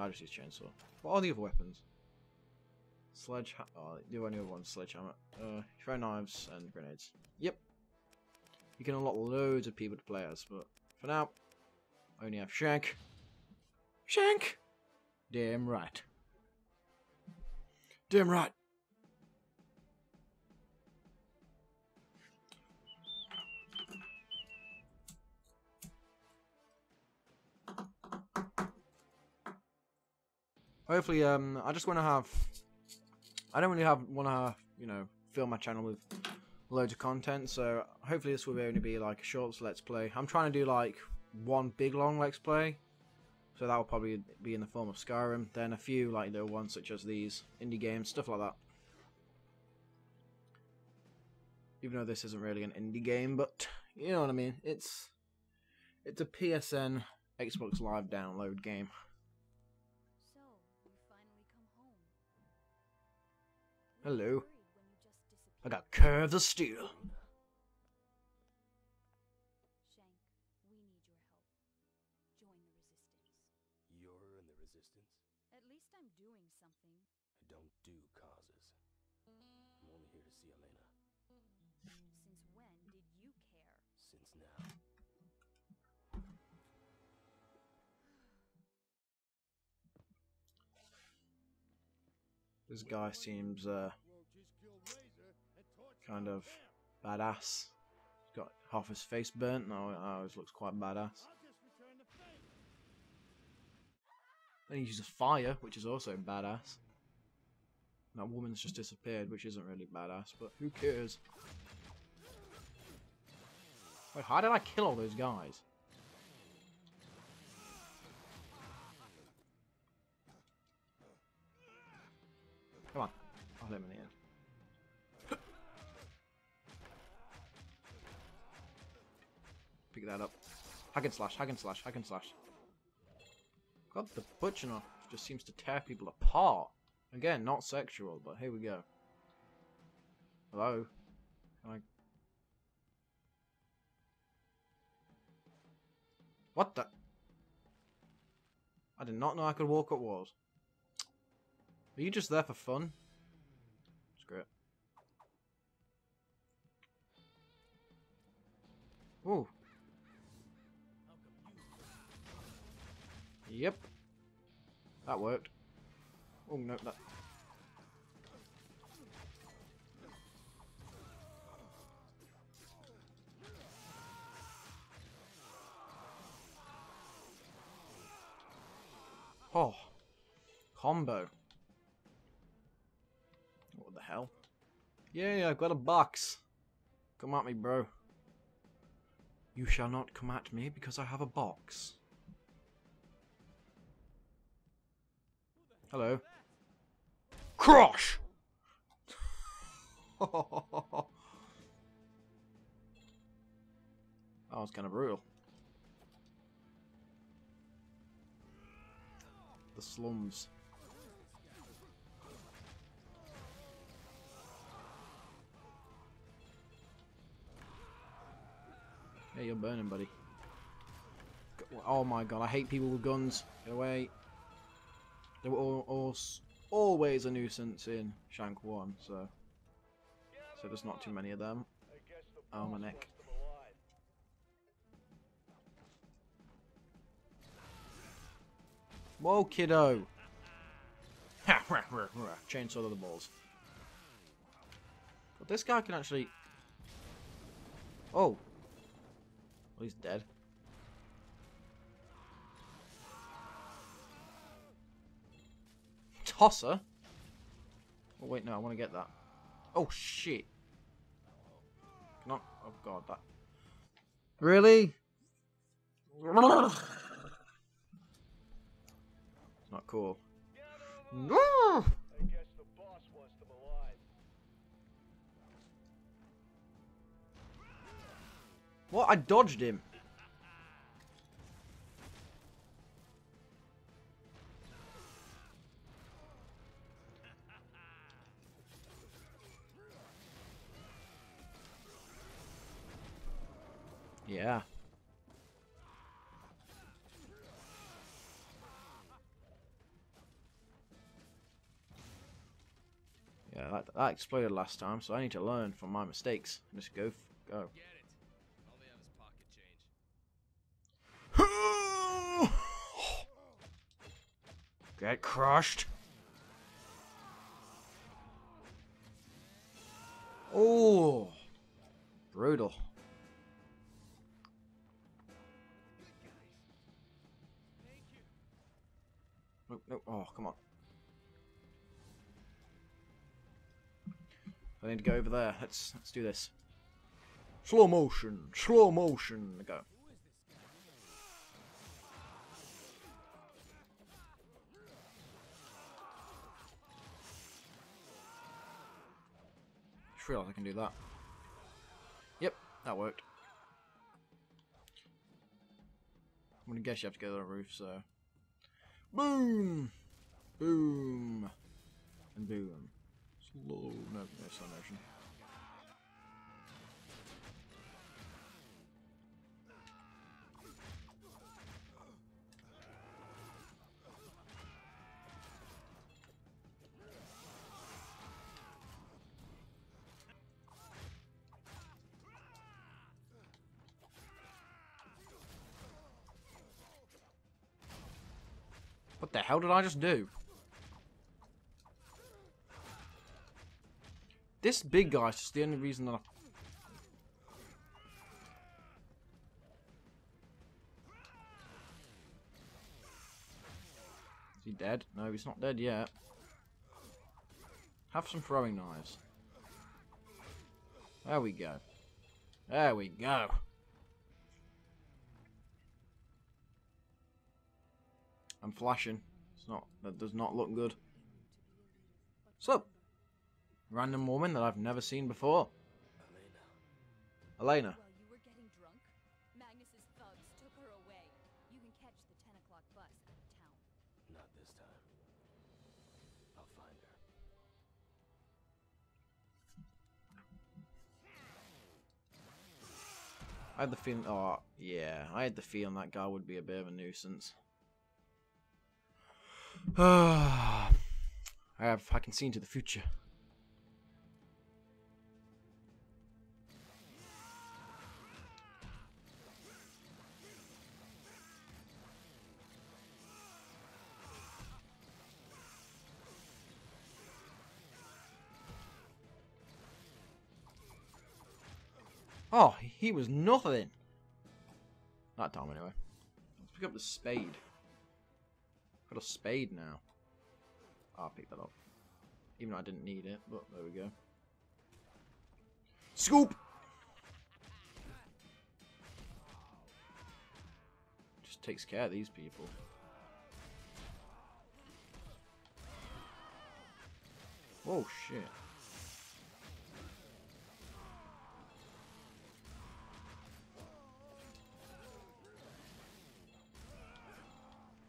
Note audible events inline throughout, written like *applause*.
I just use chainsaw. What are the other weapons? Sledge. Oh, the only other one sledgehammer. Uh, throw knives and grenades. Yep. You can unlock loads of people to play as, but for now, I only have Shank. Shank! Damn right. Damn right. Hopefully, um, I just want to have. I don't really have want to have you know fill my channel with loads of content. So hopefully this will only be like a short let's play. I'm trying to do like one big long let's play. So that will probably be in the form of Skyrim. Then a few like little ones such as these indie games, stuff like that. Even though this isn't really an indie game, but you know what I mean. It's it's a PSN Xbox Live download game. Hello. I got curves of steel. This guy seems uh, kind of badass. He's got half his face burnt. It always looks quite badass. Then he uses fire, which is also badass. That woman's just disappeared, which isn't really badass, but who cares? Wait, how did I kill all those guys? Him in the end. *gasps* Pick that up. Hack and slash, hack and slash, hack and slash. God, the butcher just seems to tear people apart. Again, not sexual, but here we go. Hello? Can I... What the? I did not know I could walk up walls. Are you just there for fun? Ooh. Yep. That worked. Oh no, that. Oh. Combo. What the hell? Yeah, I've got a box. Come at me, bro. You shall not come at me because I have a box. Hello. Crush! *laughs* that was kind of brutal. The slums. Burning, buddy. Oh my god, I hate people with guns. Get away. They were all, all, always a nuisance in Shank 1, so... So there's not too many of them. Oh, my neck. Whoa, kiddo! Chainsaw to the balls. But this guy can actually... Oh! Well, he's dead. Tosser? Oh, wait, no, I want to get that. Oh, shit. I... Oh, God, that... Really? It's not cool. No! What? I dodged him. Yeah. Yeah, that, that, exploded last time, so I need to learn from my mistakes. Just go, go. Get crushed. Oh, brutal. Nope, nope. Oh, come on. I need to go over there. Let's let's do this. Slow motion, slow motion. Go. Just realised I can do that. Yep, that worked. I'm gonna guess you have to go to the roof, so. Boom! Boom! And boom. Slow. No, no slow motion. What the hell did I just do? This big guy's just the only reason that I... Is he dead? No, he's not dead yet. Have some throwing knives. There we go. There we go. I'm flashing. It's not. That does not look good. So, random woman that I've never seen before. Elena. While you were getting drunk, Magnus's thugs took her away. You can catch the 10 o'clock bus out of town. Not this time. I'll find her. I had the feeling. Oh, yeah. I had the feeling that guy would be a bit of a nuisance. Ah. I have. I can see into the future. Oh, he was nothing. That time, anyway. Let's pick up the spade. Got a spade now. I'll pick that up. Even though I didn't need it, but there we go. Scoop! Just takes care of these people. Oh shit.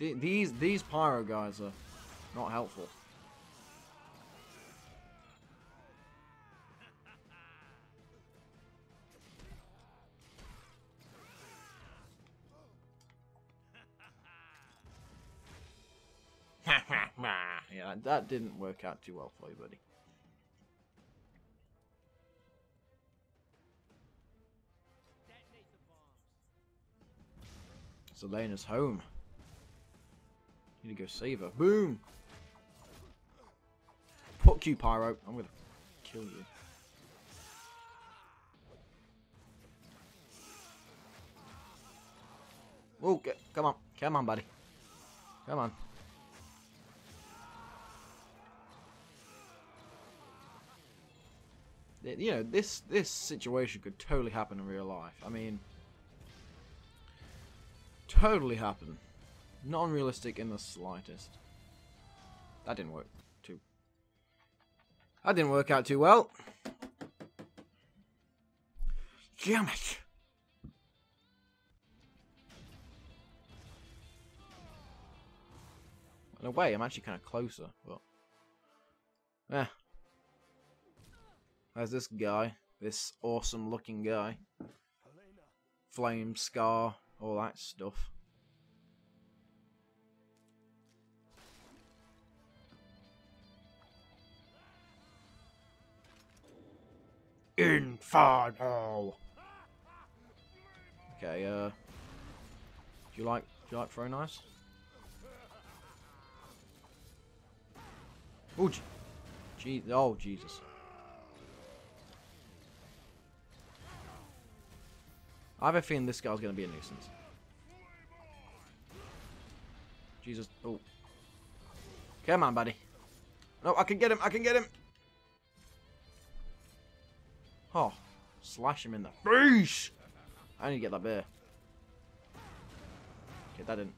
The- These these pyro guys are not helpful. *laughs* yeah, that didn't work out too well for you, buddy. Selena's home. Need to go save her. Boom! Fuck you, Pyro. I'm gonna kill you. Oh, get, come on. Come on, buddy. Come on. You know, this this situation could totally happen in real life. I mean, totally happen. Not unrealistic in the slightest. That didn't work too. That didn't work out too well. Damn it! In a way, I'm actually kind of closer, but yeah. There's this guy, this awesome-looking guy, flame scar, all that stuff. Far no. Okay, uh, do you like do you like throw knives? Oh, gee, oh Jesus! I have a feeling this guy's gonna be a nuisance. Jesus! Oh, come on, buddy! No, I can get him! I can get him! Oh, slash him in the face! I need to get that bear. Okay, that didn't.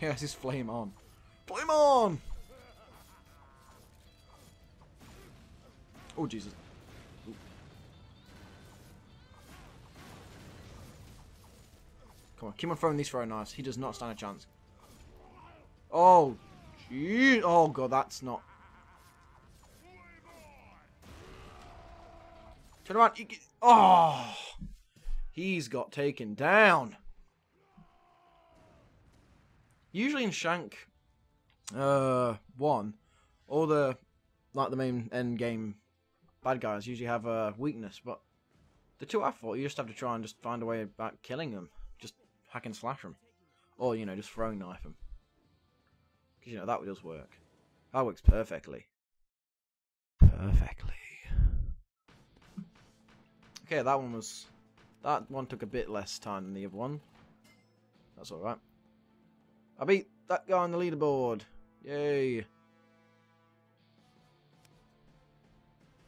Yes, his flame on. Flame on! Oh, Jesus. Come on, keep on throwing these throwing knives. He does not stand a chance. Oh, gee. Oh, God, that's not... Turn around. Oh! He's got taken down. Usually in Shank uh, 1, all the, like, the main end game bad guys usually have a weakness, but the two I fought, you just have to try and just find a way about killing them. Hack and slash them. Or, you know, just throwing knife them. Because, you know, that does work. That works perfectly. Perfectly. Okay, that one was... That one took a bit less time than the other one. That's alright. I beat that guy on the leaderboard. Yay.